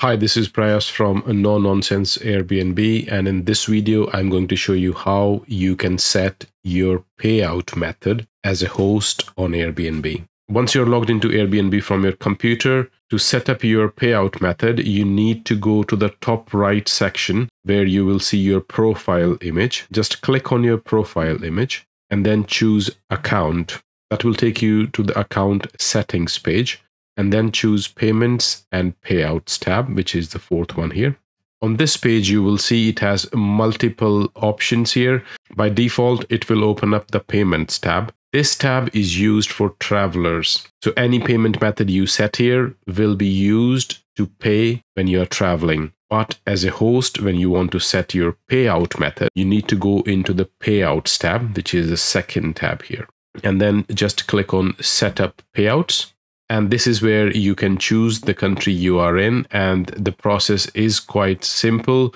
Hi, this is Prayas from No Nonsense Airbnb and in this video I'm going to show you how you can set your payout method as a host on Airbnb. Once you're logged into Airbnb from your computer, to set up your payout method, you need to go to the top right section where you will see your profile image. Just click on your profile image and then choose account. That will take you to the account settings page and then choose payments and payouts tab, which is the fourth one here. On this page, you will see it has multiple options here. By default, it will open up the payments tab. This tab is used for travelers. So any payment method you set here will be used to pay when you're traveling. But as a host, when you want to set your payout method, you need to go into the payouts tab, which is the second tab here. And then just click on setup payouts and this is where you can choose the country you are in. And the process is quite simple.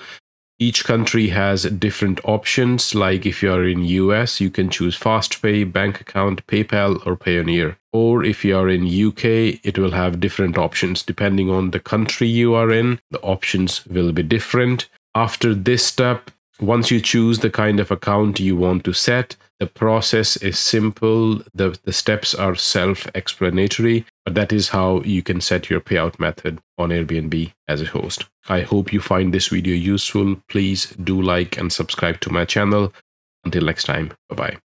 Each country has different options. Like if you are in us you can choose fastpay bank account paypal or payoneer. Or if you are in uk it will have different options. Depending on the country you are in the options will be different. After this step once you choose the kind of account you want to set the process is simple the, the steps are self-explanatory but that is how you can set your payout method on airbnb as a host. I hope you find this video useful. Please do like and subscribe to my channel. Until next time bye bye